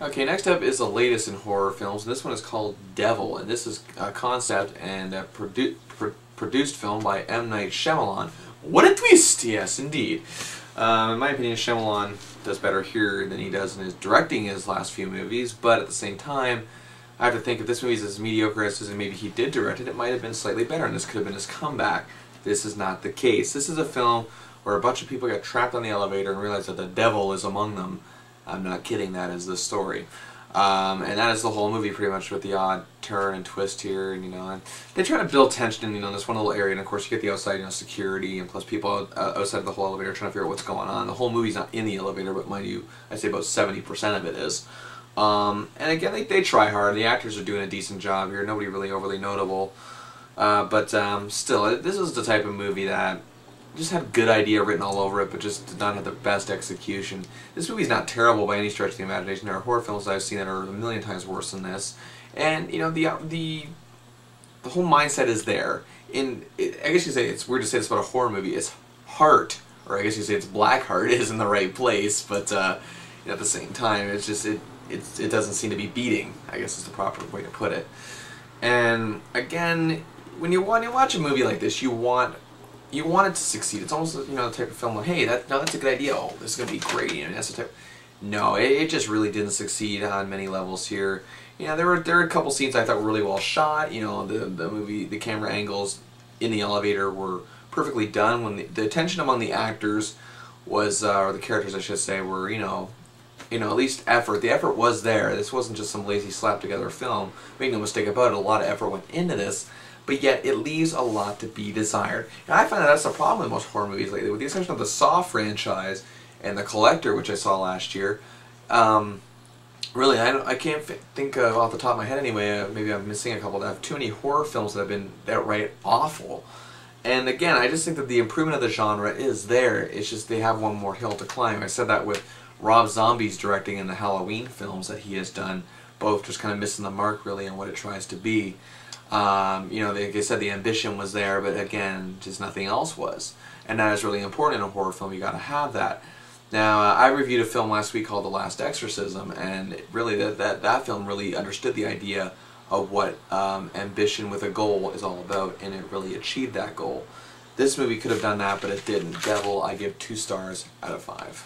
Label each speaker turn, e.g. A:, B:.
A: Okay, next up is the latest in horror films, this one is called Devil, and this is a concept and a produ pr produced film by M. Night Shyamalan. What a twist! Yes, indeed. Um, in my opinion, Shyamalan does better here than he does in his directing his last few movies, but at the same time, I have to think if this movie is as mediocre as maybe he did direct it, it might have been slightly better, and this could have been his comeback. This is not the case. This is a film where a bunch of people get trapped on the elevator and realize that the devil is among them. I'm not kidding, that is the story. Um, and that is the whole movie pretty much with the odd turn and twist here, and you know, and they try to build tension you know this one little area, and of course you get the outside you know security and plus people outside of the whole elevator trying to figure out what's going on. The whole movie's not in the elevator, but mind you, I'd say about seventy percent of it is. Um, and again, they, they try hard. The actors are doing a decent job here. Nobody really overly notable, uh, but um, still, this is the type of movie that just had a good idea written all over it, but just did not have the best execution. This movie's not terrible by any stretch of the imagination. There are horror films I've seen that are a million times worse than this, and you know the uh, the the whole mindset is there. In it, I guess you say it's weird to say this about a horror movie. It's heart, or I guess you say it's black heart is in the right place, but uh, you know, at the same time, it's just it it doesn't seem to be beating. I guess is the proper way to put it. And again, when you when you watch a movie like this, you want you want it to succeed. It's almost you know the type of film like, hey, that no, that's a good idea. Oh, this is gonna be great. You know, that's the type. No, it, it, just really didn't succeed on many levels here. You know, there were there were a couple scenes I thought were really well shot. You know, the the movie, the camera angles in the elevator were perfectly done. When the, the tension among the actors was, uh, or the characters, I should say, were you know, you know, at least effort. The effort was there. This wasn't just some lazy slap together film. Make no mistake about it. A lot of effort went into this but yet it leaves a lot to be desired. And I find that that's the problem with most horror movies lately, with the exception of the Saw franchise and The Collector, which I saw last year. Um, really, I, I can't think of off the top of my head anyway. Uh, maybe I'm missing a couple. I have too many horror films that have been outright awful. And again, I just think that the improvement of the genre is there. It's just they have one more hill to climb. I said that with Rob Zombie's directing in the Halloween films that he has done, both just kind of missing the mark really on what it tries to be. Um, you know, like I said, the ambition was there, but again, just nothing else was. And that is really important in a horror film. You got to have that. Now, uh, I reviewed a film last week called The Last Exorcism, and really that, that, that film really understood the idea of what um, ambition with a goal is all about, and it really achieved that goal. This movie could have done that, but it didn't. Devil, I give two stars out of five.